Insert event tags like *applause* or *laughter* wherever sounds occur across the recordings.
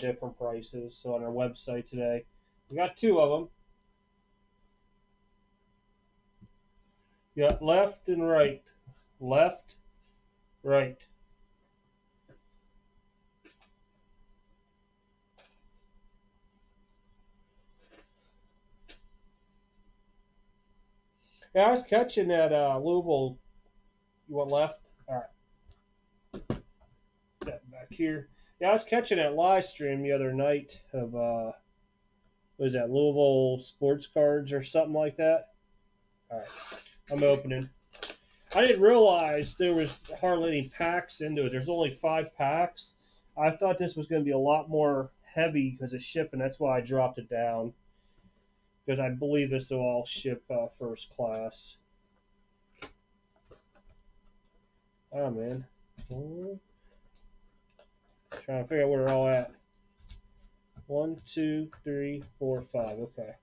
different prices. So on our website today, we got two of them. You got left and right. Left, right. Yeah, I was catching that uh, Louisville. You want left? All right. That back here. Yeah, I was catching that live stream the other night of uh, what is that Louisville sports cards or something like that. All right, I'm opening. I didn't realize there was hardly any packs into it. There's only five packs. I thought this was going to be a lot more heavy because of shipping. That's why I dropped it down because I believe this will all ship uh, first class. Oh man, trying to figure out where they're all at. One, two, three, four, five. Okay.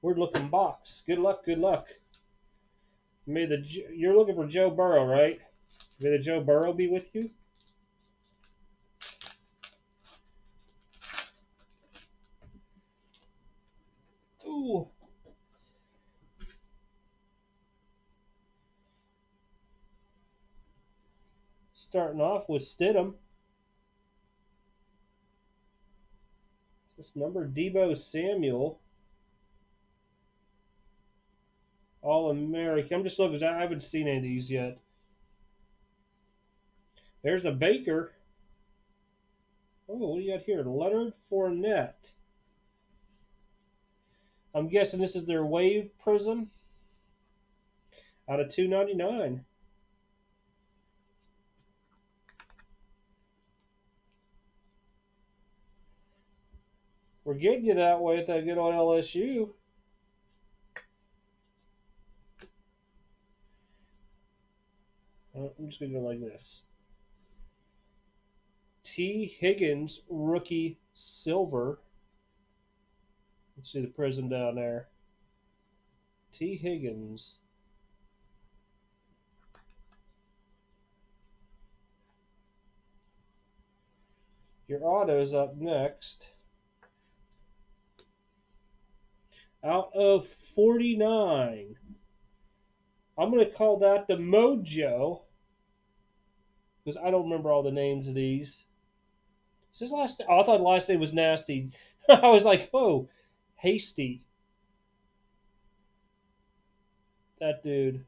Weird looking box. Good luck. Good luck. May the you're looking for Joe Burrow, right? May the Joe Burrow be with you. Starting off with Stidham. This number Deebo Samuel. All American. I'm just looking. I haven't seen any of these yet. There's a Baker. Oh, what do you got here? Leonard Fournette. I'm guessing this is their Wave Prizm out of 299. We're getting you that way with that good old LSU. Uh, I'm just going to go like this. T. Higgins, rookie silver. Let's see the prizm down there. T. Higgins. Your auto's up next. Out of 49. I'm going to call that the Mojo because I don't remember all the names of these. Is last? Oh, I thought the last name was Nasty. *laughs* I was like, oh, Hasty. That dude.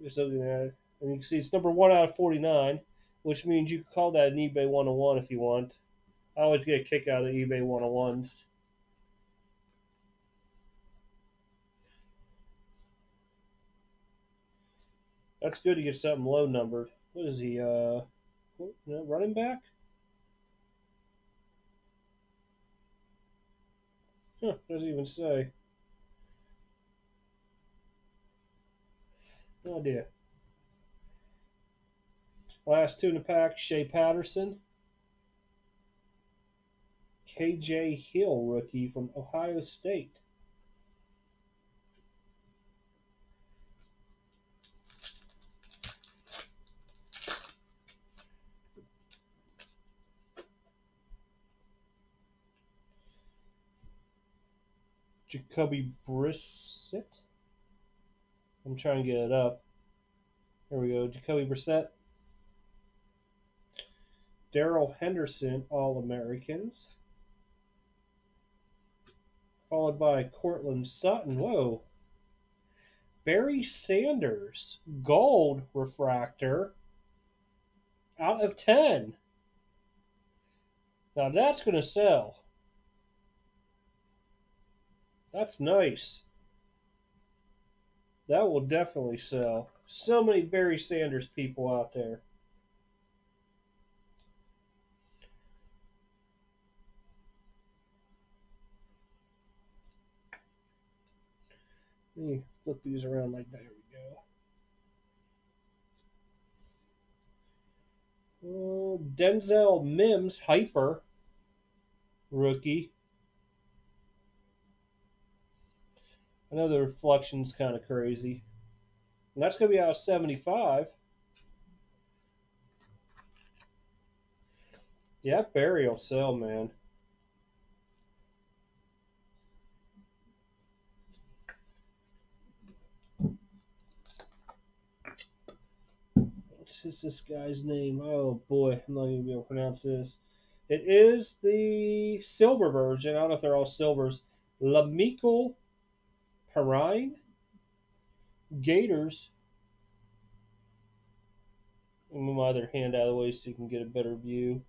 Looking at it, and you can see it's number one out of forty-nine, which means you can call that an eBay one-on-one if you want. I always get a kick out of eBay one-on-ones. That's good to get something low numbered. What is he? Uh, running back? Huh, doesn't even say. No idea. Last two in the pack, Shea Patterson. KJ Hill, rookie from Ohio State. Jacoby Brissett. I'm trying to get it up. There we go. Jacoby Brissett. Darrell Henderson, All Americans. Followed by Courtland Sutton. Whoa. Barry Sanders, Gold Refractor. Out of 10. Now that's going to sell. That's nice. That will definitely sell. So many Barry Sanders people out there. Let me flip these around like. There we go. Uh, Denzel Mims, Hyper, rookie. I know the reflection's kind of crazy. And that's going to be out of 75. Yeah, Barry will sell, man. What's is this guy's name? Oh boy, I'm not gonna be able to pronounce this. It is the silver version. I don't know if they're all silvers. Lamical Perine Gators. move my other hand out of the way so you can get a better view.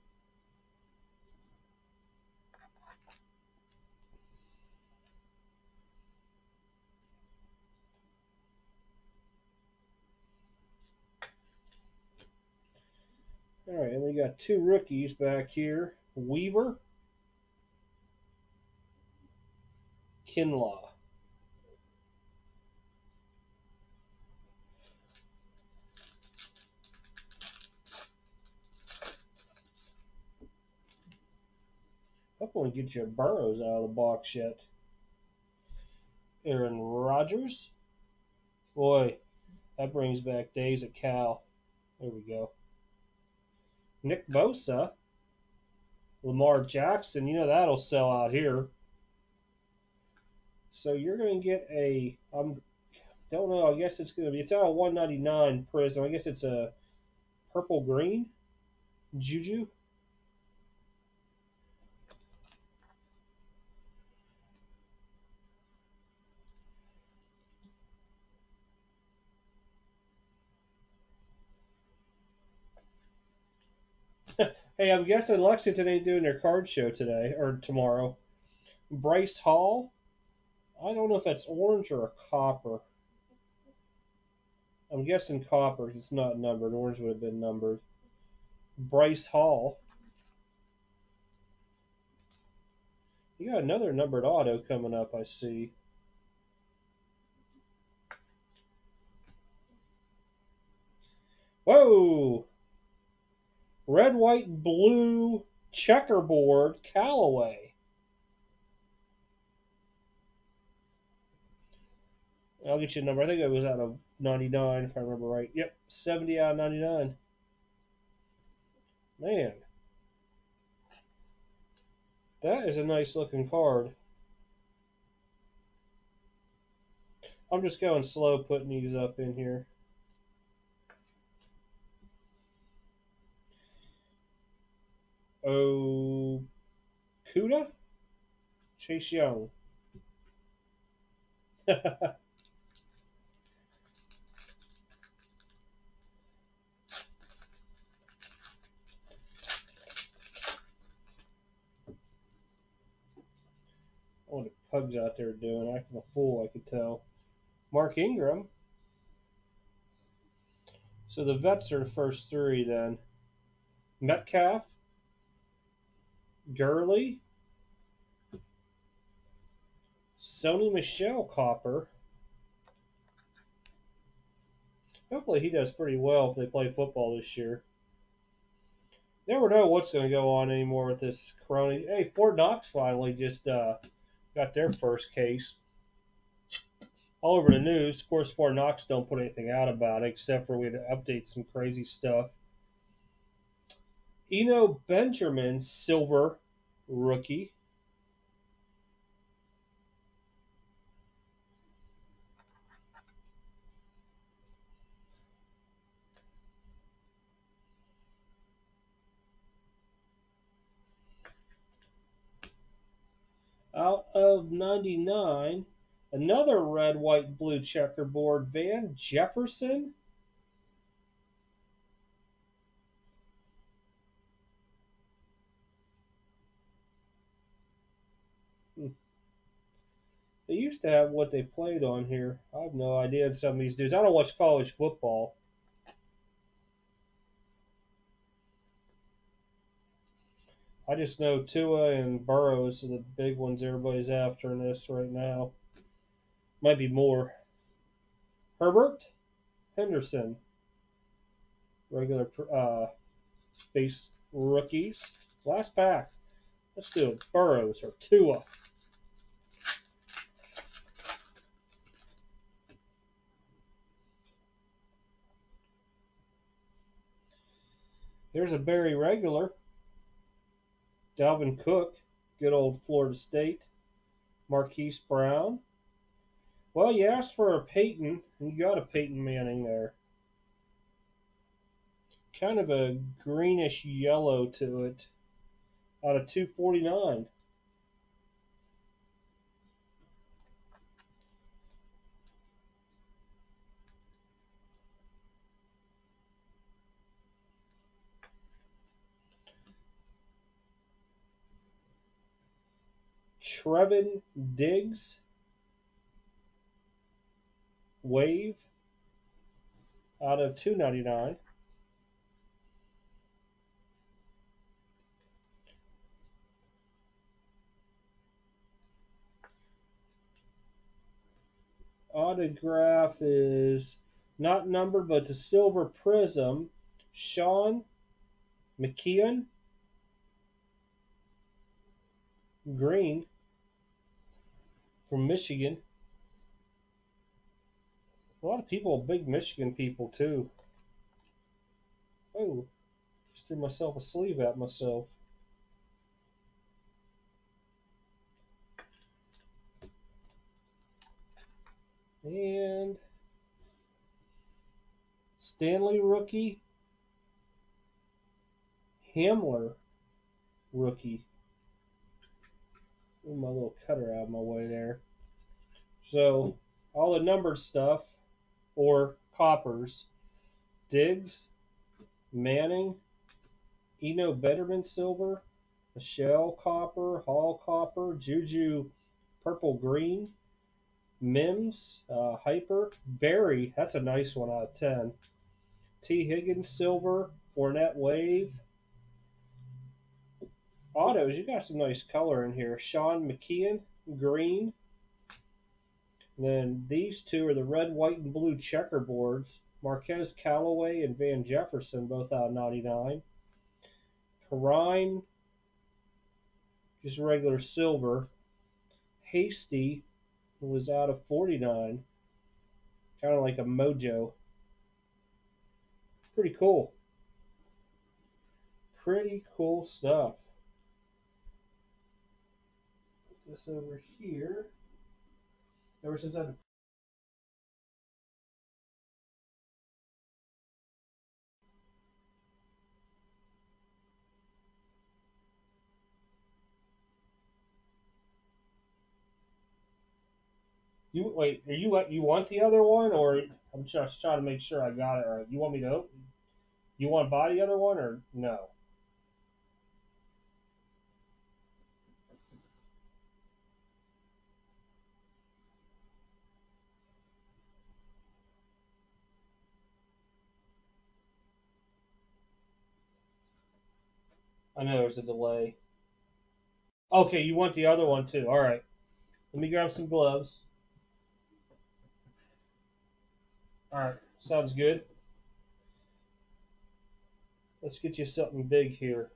All right, and we got two rookies back here. Weaver, Kinlaw. Hope we get your Burrows out of the box yet. Aaron Rodgers. Boy, that brings back days at Cal. There we go. Nick Bosa, Lamar Jackson. You know that'll sell out here. So you're going to get a. I'm don't know. I guess it's going to be. It's out of 199 Prizm. I guess it's a purple green Juju. Hey, I'm guessing Lexington ain't doing their card show today or tomorrow. Bryce Hall. I don't know if that's orange or a copper. I'm guessing copper. It's not numbered. Orange would have been numbered. Bryce Hall. You got another numbered auto coming up, I see. Whoa! Red, white, blue checkerboard Callaway. I'll get you a number. I think it was out of 99, if I remember right. Yep, 70 out of 99. Man. That is a nice looking card. I'm just going slow putting these up in here. Okudah? Chase Young. *laughs* What the pugs out there doing, acting a fool, I could tell. Mark Ingram. So the vets are the first three then. Metcalf, Gurley, Sony Michel Copper. Hopefully he does pretty well if they play football this year. Never know what's going to go on anymore with this crony. Hey, Fort Knox finally just uh, got their first case. All over the news. Of course, Fort Knox don't put anything out about it except for we had to update some crazy stuff. Eno Benjamin, silver rookie. Out of 99, another red, white, blue checkerboard Van Jefferson. They used to have what they played on here. I have no idea of some of these dudes. I don't watch college football. I just know Tua and Burrows are the big ones everybody's after in this right now. Might be more. Herbert, Henderson, regular uh, base rookies. Last pack. Let's do it. Burrows or Tua. There's a Barry regular. Dalvin Cook, good old Florida State. Marquise Brown. Well, you asked for a Peyton, and you got a Peyton Manning there. Kind of a greenish yellow to it out of 249. Trevon Diggs. Wave out of 299. Autograph is not numbered, but it's a silver prizm. Sean McKeon. Green from Michigan. A lot of people, big Michigan people too. Oh, just threw myself a sleeve at myself. And Stanley rookie. Hamler rookie. Move my little cutter out of my way there. So all the numbered stuff or coppers, Diggs, Manning, Eno Betterman silver, Michel copper, Hall copper, Juju purple green, Mims uh, hyper, Barry that's a nice one out of ten. T Higgins silver, Fournette wave, autos, you got some nice color in here. Sean McKeon, green. And then these two are the red, white, and blue checkerboards. Marquez Callaway and Van Jefferson, both out of 99. Perine, just regular silver. Hasty was out of 49. Kind of like a mojo. Pretty cool. Pretty cool stuff this over here. Ever since I've You wait. Are you uh, you want the other one, or I'm just trying to make sure I got it right. You want me to? You want to buy the other one, or no? I know there's a delay. Okay, you want the other one too. All right. Let me grab some gloves. All right, sounds good. Let's get you something big here.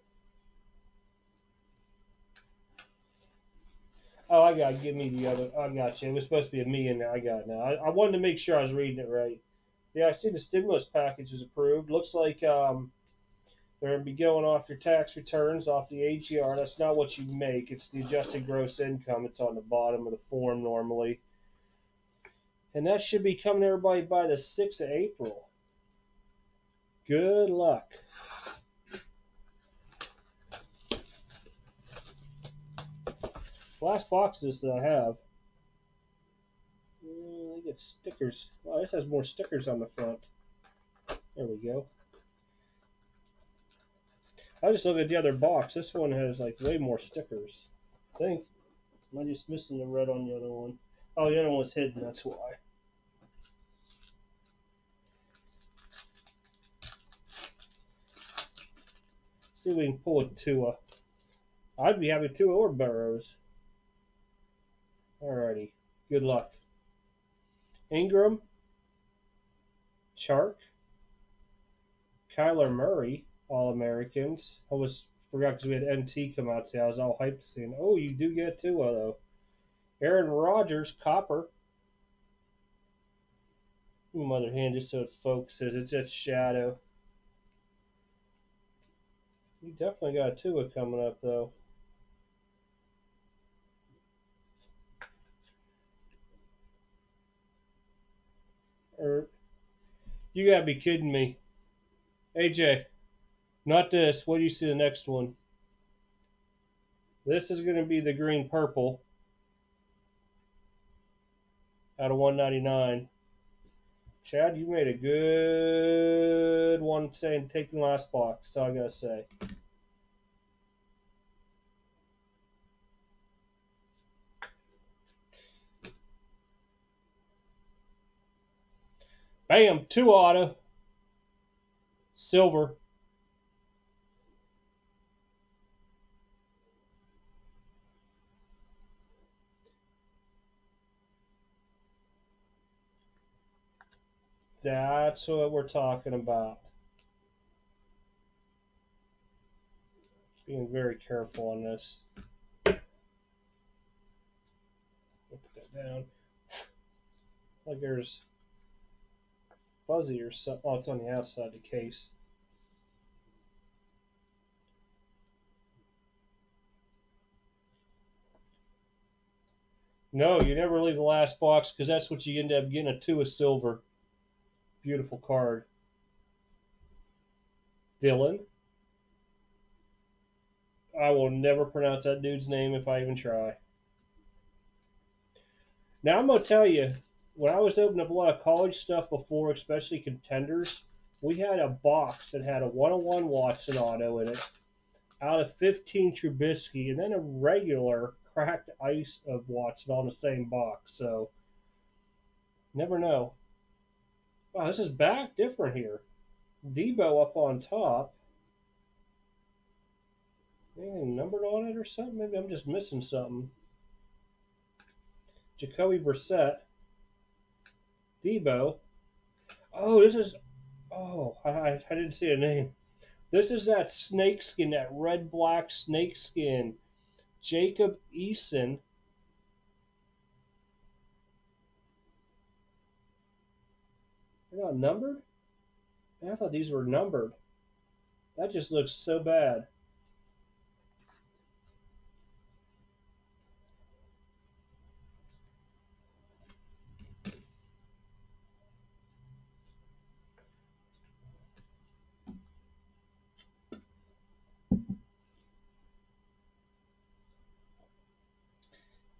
Oh, I got. Give me the other. I got you. It was supposed to be a me in there. I got it now. I, I wanted to make sure I was reading it right. Yeah, I see the stimulus package was approved. Looks like um, they're going to be going off your tax returns, off the AGR. That's not what you make. It's the adjusted gross income. It's on the bottom of the form normally. And that should be coming to everybody by the 6th of April. Good luck. Last boxes that I have. Uh, I get stickers. Wow, this has more stickers on the front. There we go. I just look at the other box. This one has like way more stickers. I think. Am I just missing the red on the other one? Oh, the other one was hidden. That's why. See if we can pull a Tua. I'd be happy Tua or Burrows. Alrighty. Good luck. Ingram. Chark. Kyler Murray. All Americans. I was forgot because we had NT come out today. I was all hyped seeing. Oh, you do get two though. Aaron Rodgers, copper. Mother hand just so it focuses. It's its shadow. You definitely got a Tua coming up, though. Or, you gotta be kidding me. AJ, not this. What do you see the next one? This is going to be the green purple out of 199. Chad, you made a good one saying take the last box. So I got to say. Bam, two auto. Silver. That's what we're talking about. Being very careful on this. Put that down. Like there's fuzzy or something. Oh, it's on the outside of the case. No, you never leave the last box because that's what you end up getting a two of silver. Beautiful card. Dylan. I will never pronounce that dude's name if I even try. Now I'm gonna tell you, when I was opening up a lot of college stuff before, especially contenders, we had a box that had a 101 Watson auto in it, out of 15 Trubisky, and then a regular cracked ice of Watson on the same box. So, never know. Wow, this is back different here. Deebo up on top. Anything numbered on it or something? Maybe I'm just missing something. Jacoby Brissett. Deebo. Oh, this is. Oh, I, I, I didn't see a name. This is that snakeskin, that red black snakeskin. Jacob Eason. They're not numbered? I thought these were numbered. That just looks so bad.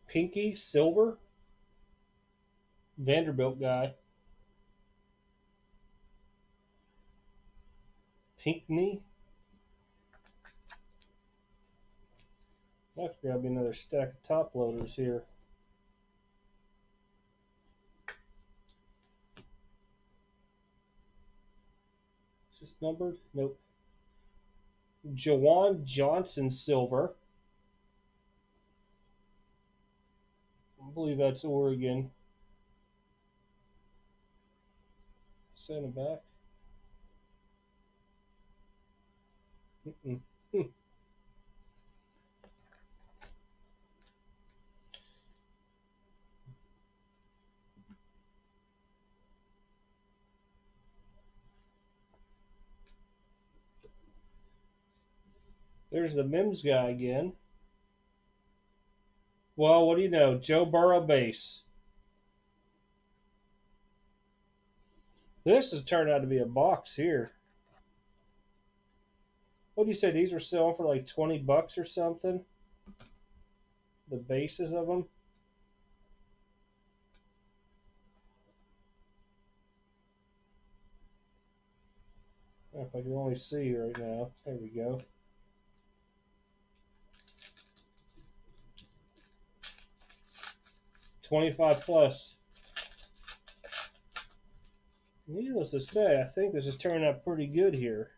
Pinky Silver, Vanderbilt guy. Pinkney. I have to grab another stack of top loaders here. Is this numbered? Nope. Juwan Johnson Silver. I believe that's Oregon. Send it back. There's the Mims guy again. Well, what do you know? Joe Burrow base. This has turned out to be a box here. What do you say? These were selling for like 20 bucks or something? The bases of them? If I can only see right now. There we go. Twenty-five plus. Needless to say, I think this is turning out pretty good here.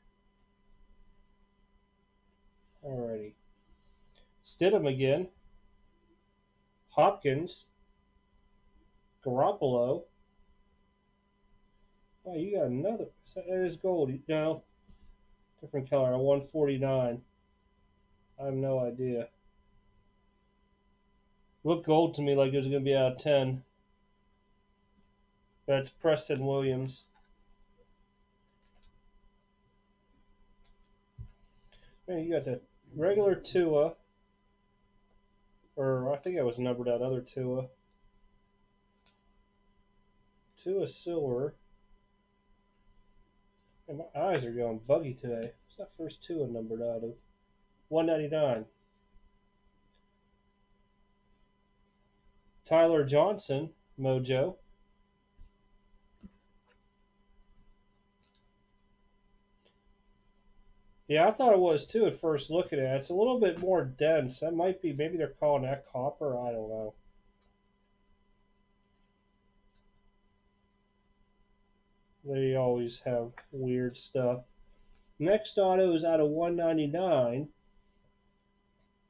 Alrighty. Stidham again. Hopkins. Garoppolo. Oh, you got another. That is gold. No. Different color. A 149. I have no idea. Looked gold to me like it was going to be out of 10. That's Preston Williams. Man, you got the regular Tua, or I think I was numbered out other Tua. Tua Silver. And my eyes are going buggy today. What's that first Tua numbered out of? 199. Tyler Johnson, Mojo. Yeah, I thought it was too at first looking at it. It's a little bit more dense. That might be, maybe they're calling that copper. I don't know. They always have weird stuff. Next auto is out of 199.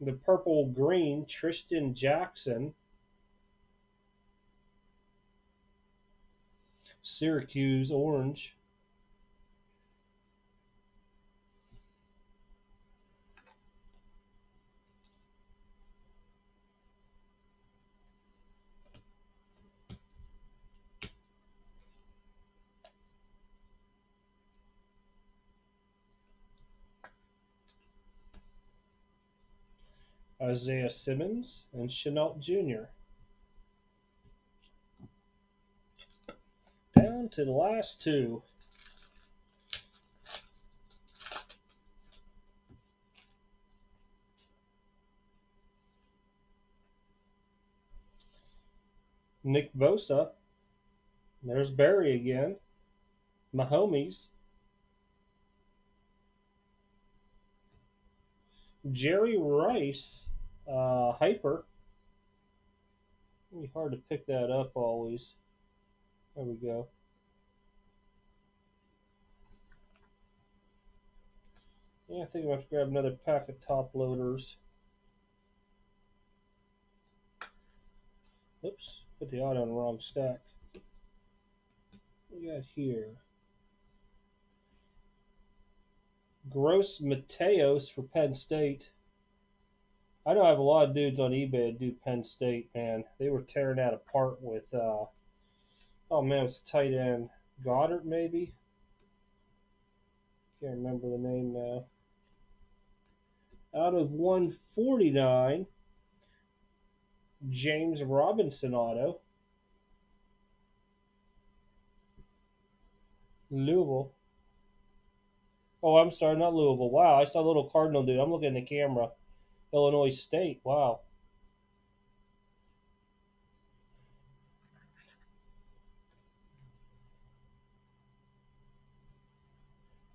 The purple green, Tristan Jackson. Syracuse orange. Isaiah Simmons and Shenault Jr. Down to the last two. Nick Bosa. There's Barry again. Mahomes. Jerry Rice, uh, Hyper. Be hard to pick that up always. There we go. Yeah, I think I'm going have to grab another pack of top loaders. Oops, put the auto in the wrong stack. What we got here? Gross-Matos for Penn State. I know I have a lot of dudes on eBay that do Penn State, man. They were tearing that apart with, uh, oh man, it was tight end. Goddard, maybe? Can't remember the name now. Out of 149, James Robinson auto. Louisville. Oh, I'm sorry, not Louisville. Wow, I saw a little Cardinal dude. I'm looking at the camera. Illinois State. Wow.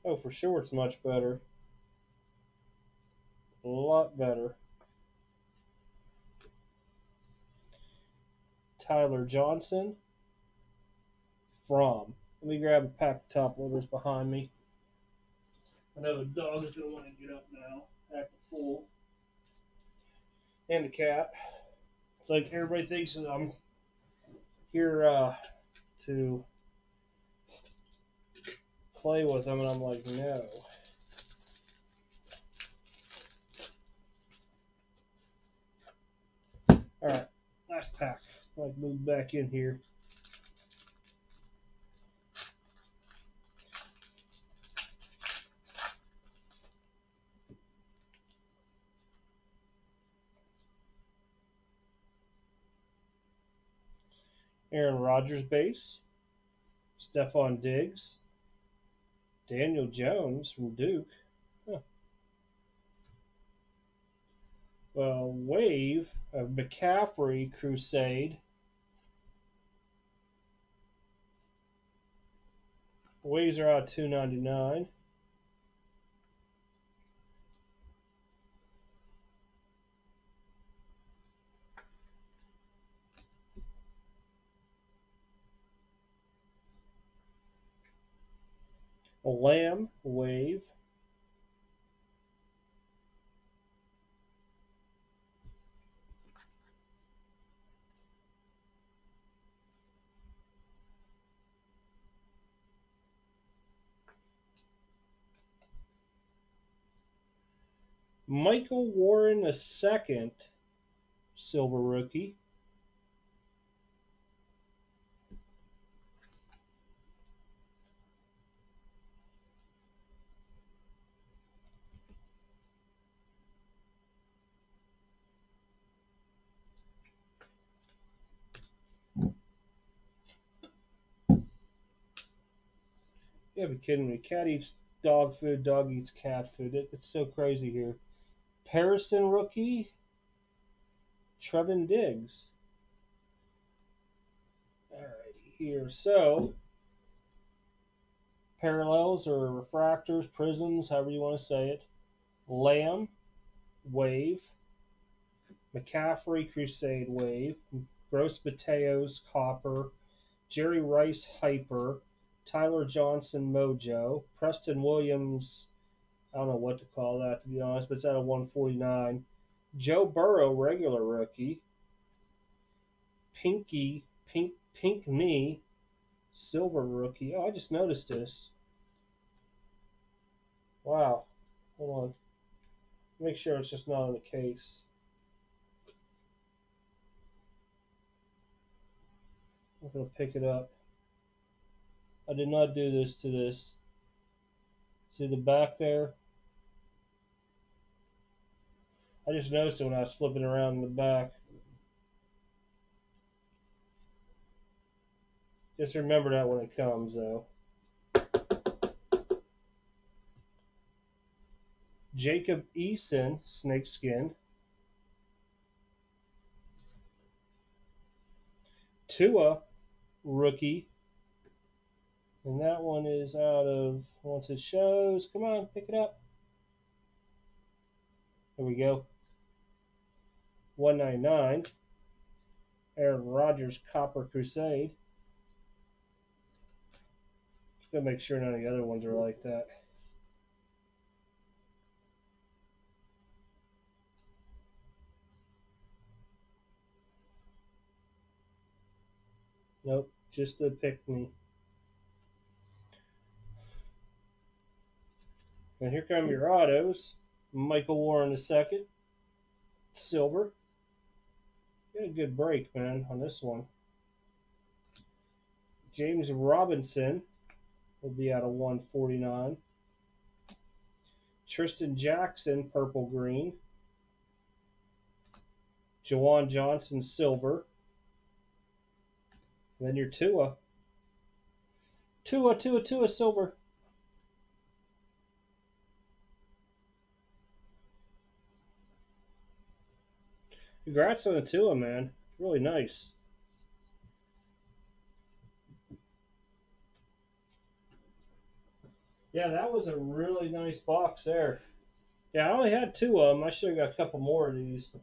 Oh, for sure it's much better. A lot better. Tyler Johnson from. Let me grab a pack of top loaders behind me. I know the dog's gonna want to get up now, act a fool. And the cat. It's like everybody thinks that I'm here uh, to play with them, and I'm like, no. All right, last pack. I'll move back in here. Aaron Rodgers base, Stefon Diggs, Daniel Jones from Duke. Well, wave of McCaffrey crusade. Waves are out 299. Lamb wave. Michael Warren second silver rookie. Kidding me. Cat eats dog food, dog eats cat food. It, it's so crazy here. Harrison rookie. Trevon Diggs. All right, here. So, parallels or refractors, prizms, however you want to say it. Lamb, Wave. McCaffrey, Crusade Wave. Gross-Matos, Copper. Jerry Rice, Hyper. Tyler Johnson, Mojo. Preston Williams, I don't know what to call that to be honest, but it's at a 149. Joe Burrow, regular rookie. Pinky, Pink, Pink Knee, silver rookie. Oh, I just noticed this. Wow. Hold on. Make sure it's just not in the case. I'm going to pick it up. I did not do this to this. See the back there? I just noticed it when I was flipping around in the back. Just remember that when it comes, though. Jacob Eason, snakeskin. Tua, rookie. And that one is out of, once it shows, come on, pick it up. There we go. 199. Aaron Rodgers Copper Crusade. Just gotta make sure none of the other ones are like that. Nope, just a pick me. And here come your autos. Michael Warren second. Silver. Get a good break, man, on this one. James Robinson will be out of 149. Tristan Jackson, purple green. Juwan Johnson, silver. And then your Tua. Tua, Tua, Tua, silver. Congrats on the Tua, man. Really nice. Yeah, that was a really nice box there. Yeah, I only had two of them. I should have got a couple more of these.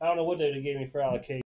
I don't know what they gave me for allocation.